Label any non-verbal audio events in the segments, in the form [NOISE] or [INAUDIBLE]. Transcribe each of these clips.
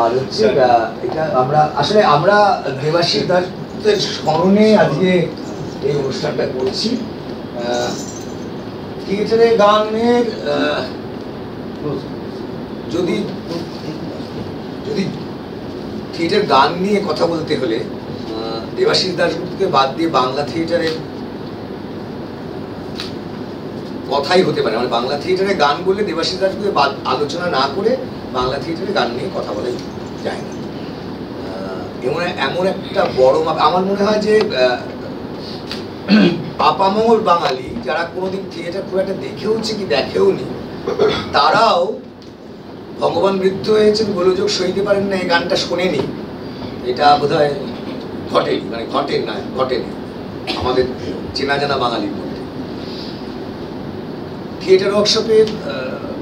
আর হচ্ছে এটা আমরা আসলে আমরা দেবাশিস দাসের স্মরণে আজকে এই অনুষ্ঠানটা করছি। থিয়েটারে গানের যদি যদি থিয়েটার গান নিয়ে কথা বলতে হলে দেবাশিস দাসগুপ্তকে বাদ দিয়ে বাংলা থিয়েটারের কথাই হতে পারে। মানে বাংলা থিয়েটারে গান বললে দেবাশিস দাসগুপ্তকে বাদ আলোচনা না করে বাংলা থিয়েটারে গান নিয়ে কথা বলাই যায় না। এমন এমন একটা বড় আমার মনে হয় যে [CLEARS THROAT] পাপামোর বাঙালি যারা কোনোদিন থিয়েটার খুব একটা দেখেওছে কি দেখেও নি তারাও ভগবান বৃদ্ধ হয়েছেন গোলযোগ সইতে পারেন না, এই গানটা শোনেনি। এটা বোধ হয় ঘটেনি মানে ঘটেন না, ঘটেনি আমাদের চেনা জানা বাঙালির মধ্যে। থিয়েটার ওয়ার্কশপের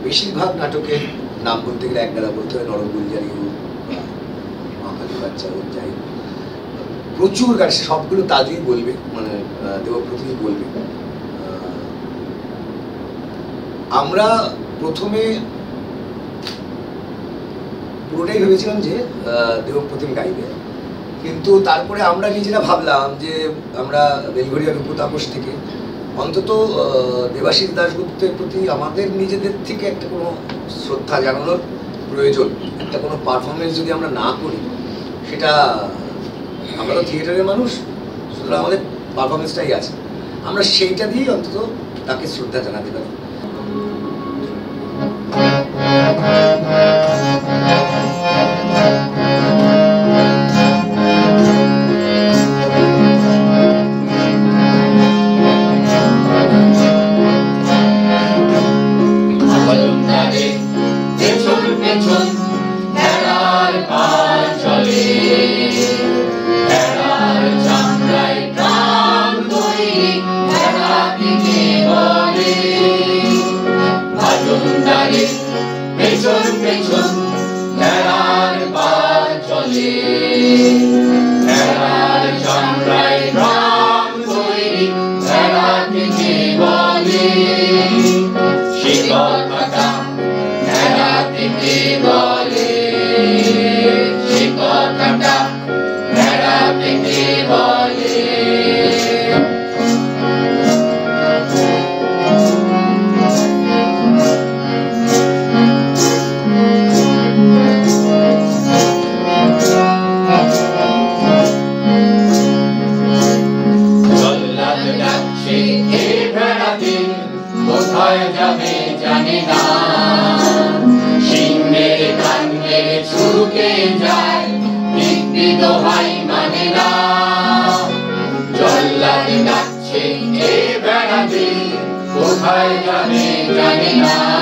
বেশিরভাগ নাটকের নাম বলতে গেলে একবেলা বলতে হয় নরম গুলজারি হোক বাচ্চা হোক যাই প্রচুর গান সবগুলো তাজুই বলবে মানে আহ, দেবপ্রতিমই বলবে। আমরা প্রথমে পুরোটাই ভেবেছিলাম যে দেবপ্রতিম গাইবে। কিন্তু তারপরে আমরা নিজেরা ভাবলাম যে আমরা বেলঘরিয়া রূপতাপস থেকে অন্তত দেবাশিস দাশগুপ্তের প্রতি আমাদের নিজেদের থেকে একটা কোনো শ্রদ্ধা জানানোর প্রয়োজন, একটা কোনো পারফরমেন্স যদি আমরা না করি, সেটা আমরা তো থিয়েটারের মানুষ, সুতরাং আমাদের পারফরমেন্সটাই আছে। আমরা সেইটা দিয়েই অন্তত তাকে শ্রদ্ধা জানাতে পারি। কোথায় যাবে জানে না সিংহের কান্নে ছুটে যায় দিব্যি ভাই মানে না জল্লাদ ডাকছে কোথায় যাবে জানি না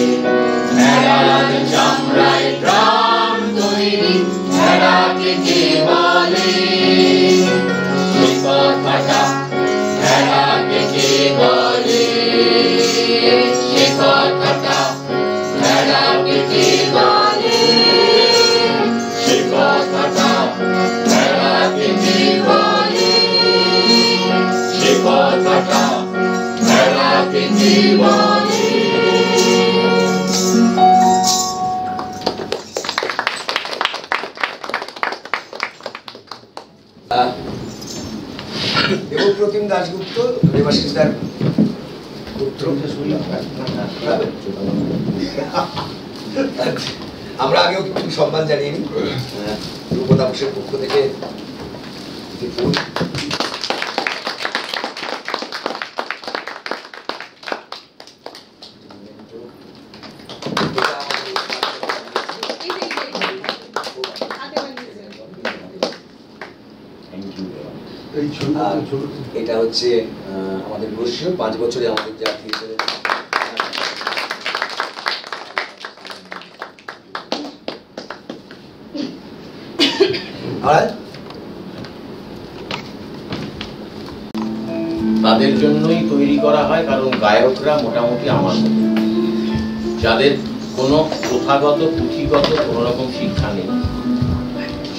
ভেড়ার চামড়ায় গ্রাম তৈরি ভেড়াকে কে বলে কথাটা ভেড়াকে আর এটা হচ্ছে আমাদের বর্ষীয় পাঁচ বছরে আমাদের যা থিয়েটারে তাদের জন্যই তৈরি করা হয় কারণ গায়করা মোটামুটি আমার যাদের কোনো প্রথাগত পুঁথিগত কোনো রকম শিক্ষা নেই।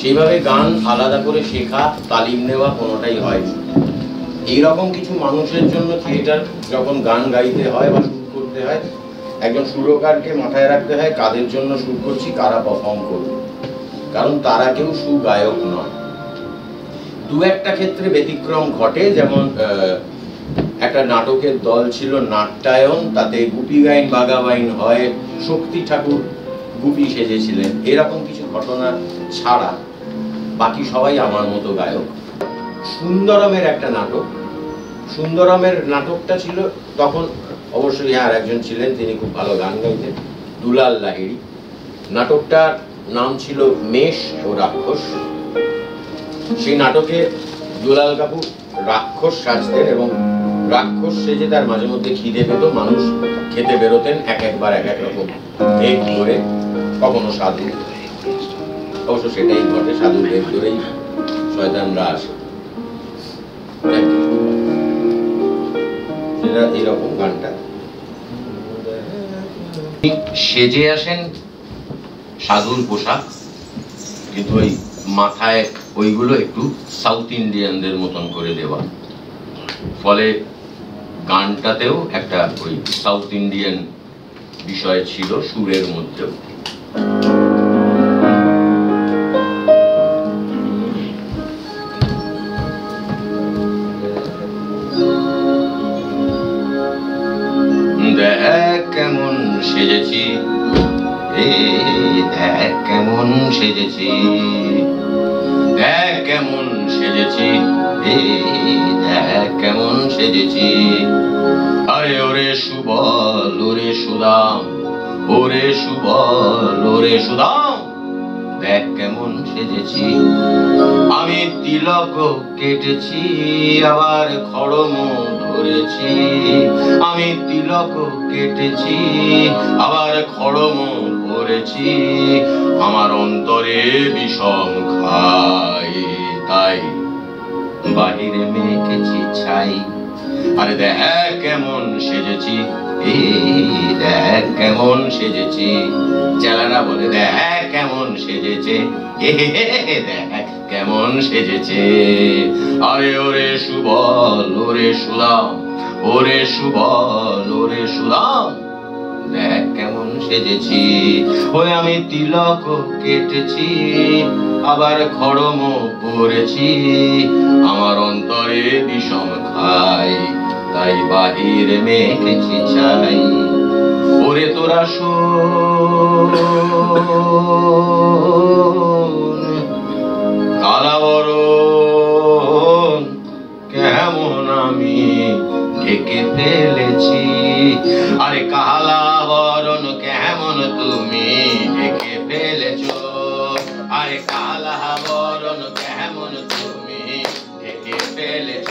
সেইভাবে গান আলাদা করে শেখা, তালিম নেওয়া কোনোটাই হয়নি এইরকম কিছু মানুষের জন্য থিয়েটার যখন গান গাইতে হয় বা সুর করতে হয়, একজন সুরকারকে মাথায় রাখতে হয়, কাদের জন্য সুর করছি, কারা পারফর্ম করবে? কারণ তারা কেউ সুগায়ক নয়। দু একটা ক্ষেত্রে ব্যতিক্রম ঘটে, যেমন একটা নাটকের দল ছিল নাট্যায়ন, তাতে গুপি গাইন বাগাবাইন হয়, শক্তি ঠাকুর গুপি সেজেছিলেন। এরকম কিছু ঘটনা ছাড়া বাকি সবাই আমার মতো গায়ক। সুন্দরমের একটা নাটক। সুন্দরমের নাটকটা ছিল তখন অবশ্যই আর একজন ছিলেন, তিনি খুব ভালো গান গাইতেন, দুলাল লাহিড়ি। নাটকটার নাম ছিল মেষ ও রাক্ষস। সেই নাটকে দুলাল কাপুর রাক্ষস সাজতেন এবং রাক্ষস সেজে তার মাঝে মধ্যে খিদে পেত, মানুষ খেতে বেরোতেন এক একবার এক এক রকম ধরে কখনো সাধু। অবশ্য সেটাই ঘটে সাধু ভেগ ধরেই শয়তানরা আসে। সেটা এরকম গানটা। সেজে আসেন সাধুর পোশাক কিন্তু ওই মাথায় ওইগুলো একটু সাউথ ইন্ডিয়ানদের মতন করে দেওয়া। ফলে গানটাতেও একটা ওই সাউথ ইন্ডিয়ান বিষয় ছিল সুরের মধ্যেও। এই দেখ কেমন সেজেছি, দেখ কেমন সেজেছি দেখ কেমন সেজেছি। আরে ওরে সুবল, ওরে সুদাম, ওরে সুবল, ওরে সুদাম, দেখ কেমন সেজেছি। আমি তিলক কেটেছি, আবার খড়ম ধরেছি। আমি তিলক কেটেছি, আবার খড়ম করেছি। আমার অন্তরে বিষম খাই তাই। বাহিরে মেখেছি ছাই আরে দেখ কেমন সেজেছি। দেখ কেমন সেজেছি। চেলারা বলে, দেখ কেমন সেজেছে। দেখ কেমন সেজেছে। আরে ওরে সুবল, ওরে সুদাম ওরে সুবল, ওরে সুদাম দেখ কেমন সেজেছি। ওই আমি তিলক কেটেছি, আবার খড়ম পরেছি। আমার অন্তরে বিষম খাই, তাই বাহিরে মেখেছি ছাই। ওরে তোরা শোন, কালাবরণ কেমন আমি ঢেকে ফেলেছি। আরে কালাবরণ কেমন তুমি ঢেকে ফেলেছ? আরে কালাবরণ কেমন তুমি ঢেকে ফেলেছ?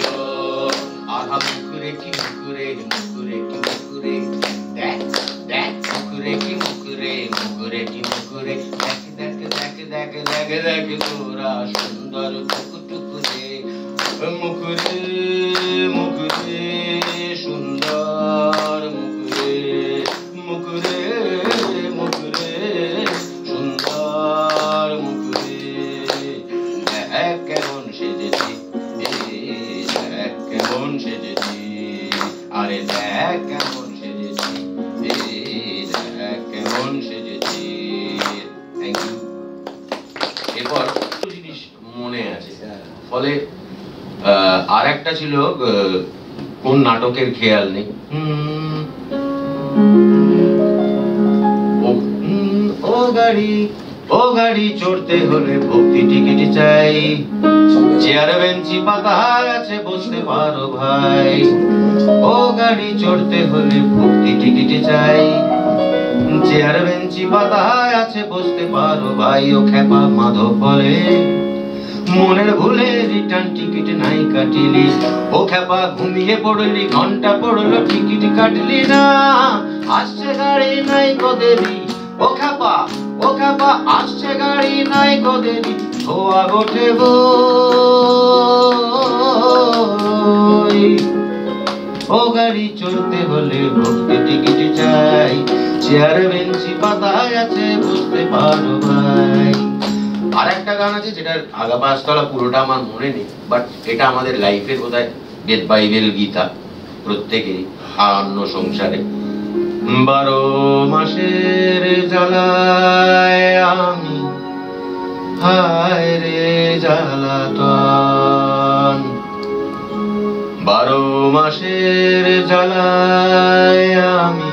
আহা মুকুরে কি মুকুরে মুকুরে কি মুকুরে দেখ দেখ মুকুরে কি মুকুরে মুকুরে কি মুকুরে দেখ দেখ দেখ দেখ দেখ দেখ, তোরা সুন্দর টুকু টুকুরে মুকুরে মুকুরে ফলে আর একটা ছিল কোন নাটকের খেয়াল নেই। ও গাড়ি ও গাড়ি চড়তে হলে ভক্তি টিকিট চাই। চেয়ার, বেঞ্চি পাতা আছে, বসতে পারো ভাই। ও গাড়ি চড়তে হলে ভক্তি টিকিট চাই। চেয়ার, বেঞ্চি পাতা আছে, বসতে পারো ভাই। ও খেপা মাধব বলে। মনের ভুলে রিটার্ন টিকিট নাই কাটিলি। ও খেপা ঘুমিয়ে পড়লি, ঘণ্টা পড়ল টিকিট কাটলি না। আসছে গাড়ি নাই কদেরি ও খেপা ও খেপা, আসছে গাড়ি নাই কদেরি ধোয়া গোটে গো ও গাড়ি চড়তে হলে ভক্তি টিকিট চাই। চেয়ার, বেঞ্চি পাতায় আছে, বুঝতে পারো ভাই। আর একটা গান আছে যেটার আগা পাঁচতলা পুরোটা আমার মনে নেই বাট এটা আমাদের লাইফের বোধহয় বেদ বাইবেল গীতা, প্রত্যেকেরই আরণ্য সংসারে। বারো মাসের জ্বালায় আমি, হায় রে জ্বালাতন। বারো মাসের জ্বালায় আমি,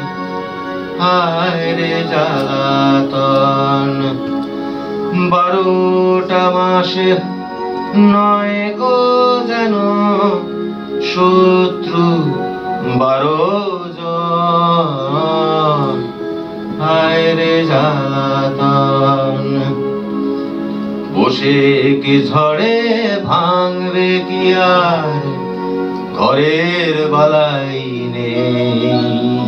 হায় রে জ্বালাতন। বারোটা মাসে নয় গো যেন শত্রু বারো জন। হায় রে জ্বালাতন বসে কি ঝড়ে ভাঙবে কি আর? ঘরের বালাই নেই।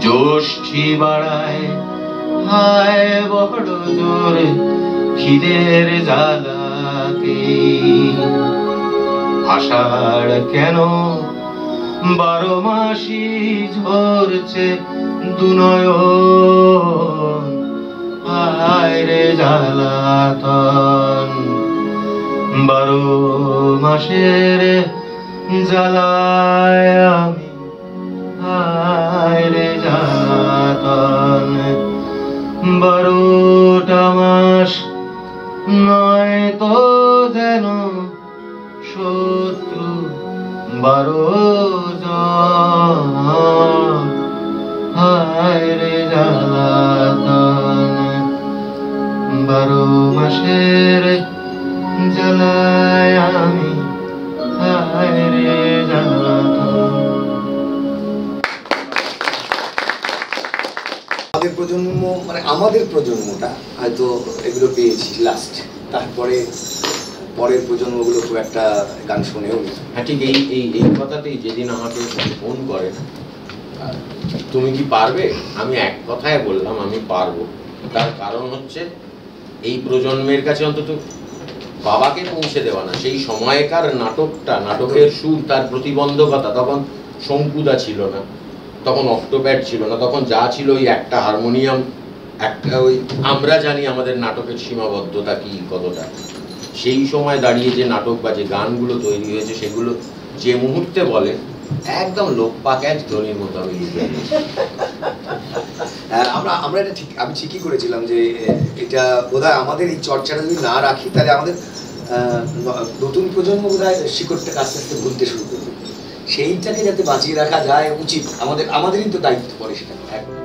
জ্যোষ্ঠী বাড়ায় হায় বড় জোরে খিদের জ্বালাকে আষাঢ় কেন বারো মাসি ঝরছে দুনয় রে জ্বালাতন। বারো মাসের জ্বালায় আমি। রে জ্বালাতন। বারোটা মাস। নয় তো যেন শত্রু বারো হায় রে বারো মাসের জ্বালায় আমি হায় আমাদের প্রজন্ম মানে আমাদের প্রজন্মটা হয়তো এগুলো পেয়েছি লাস্ট তারপরে পরের প্রজন্মগুলো খুব একটা গান শুনেও হ্যাঁ ঠিক এই এই এই কথাতেই যেদিন আমাকে ফোন করে আহ, তুমি কি পারবে? আমি এক কথায় বললাম আমি পারব। তার কারণ হচ্ছে এই প্রজন্মের কাছে অন্তত বাবাকে পৌঁছে দেওয়া না। সেই সময়কার নাটকটা নাটকের সুর তার প্রতিবন্ধকতা তখন শঙ্কুদা ছিল না। তখন অক্টোপ্যাড ছিল না, তখন যা ছিল ওই একটা হারমোনিয়াম, একটা ওই আমরা জানি আমাদের নাটকের সীমাবদ্ধতা কি, কতটা। সেই সময় দাঁড়িয়ে যে নাটক বা যে গানগুলো তৈরি হয়েছে, সেগুলো যে মুহূর্তে বলে, একদম লোক পাক এক ধনির মতো আমি আমরা আমরা এটা ঠিক, আমি ঠিকই করেছিলাম যে এটা বোধহয় আমাদের এই চর্চাটা যদি না রাখি, তাহলে আমাদের নতুন প্রজন্ম বোধহয় শিকড়টাকে আস্তে আস্তে ভুলতে শুরু করবে। সেইটাকে যাতে বাঁচিয়ে রাখা যায় উচিত। আমাদের আমাদেরই তো দায়িত্ব পড়ে সেটা।